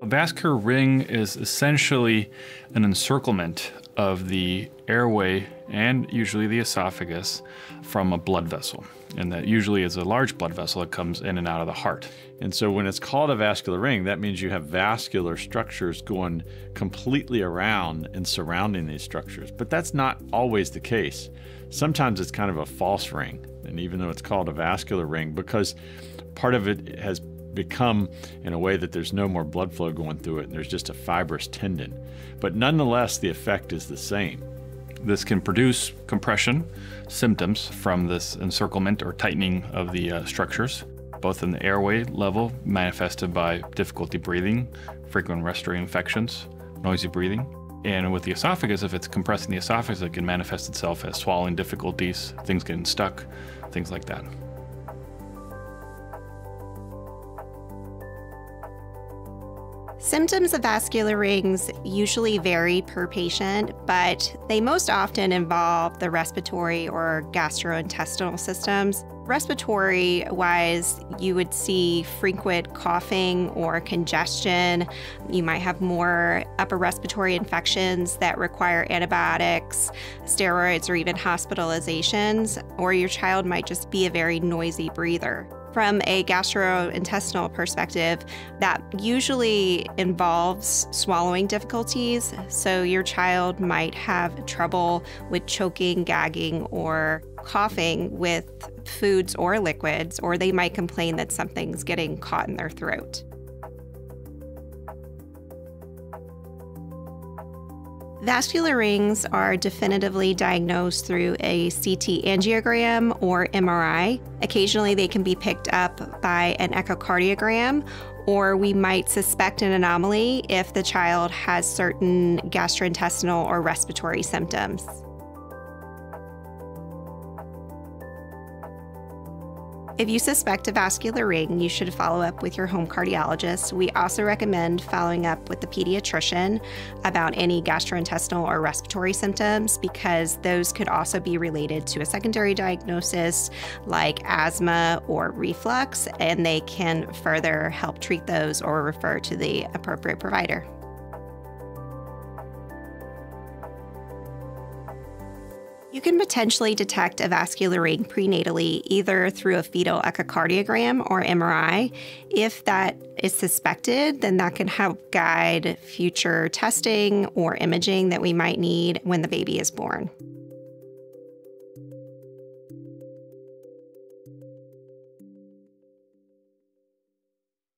A vascular ring is essentially an encirclement of the airway and usually the esophagus from a blood vessel. And that usually is a large blood vessel that comes in and out of the heart. And so when it's called a vascular ring, that means you have vascular structures going completely around and surrounding these structures. But that's not always the case. Sometimes it's kind of a false ring. And even though it's called a vascular ring, because part of it has become in a way that there's no more blood flow going through it and there's just a fibrous tendon. But nonetheless, the effect is the same. This can produce compression symptoms from this encirclement or tightening of the uh, structures, both in the airway level, manifested by difficulty breathing, frequent respiratory infections, noisy breathing. And with the esophagus, if it's compressing the esophagus, it can manifest itself as swallowing difficulties, things getting stuck, things like that. Symptoms of vascular rings usually vary per patient, but they most often involve the respiratory or gastrointestinal systems. Respiratory wise, you would see frequent coughing or congestion. You might have more upper respiratory infections that require antibiotics, steroids, or even hospitalizations, or your child might just be a very noisy breather. From a gastrointestinal perspective, that usually involves swallowing difficulties. So, your child might have trouble with choking, gagging, or coughing with foods or liquids, or they might complain that something's getting caught in their throat. Vascular rings are definitively diagnosed through a CT angiogram or MRI. Occasionally, they can be picked up by an echocardiogram, or we might suspect an anomaly if the child has certain gastrointestinal or respiratory symptoms. If you suspect a vascular ring, you should follow up with your home cardiologist. We also recommend following up with the pediatrician about any gastrointestinal or respiratory symptoms because those could also be related to a secondary diagnosis like asthma or reflux, and they can further help treat those or refer to the appropriate provider. You can potentially detect a vascular ring prenatally either through a fetal echocardiogram or MRI. If that is suspected, then that can help guide future testing or imaging that we might need when the baby is born.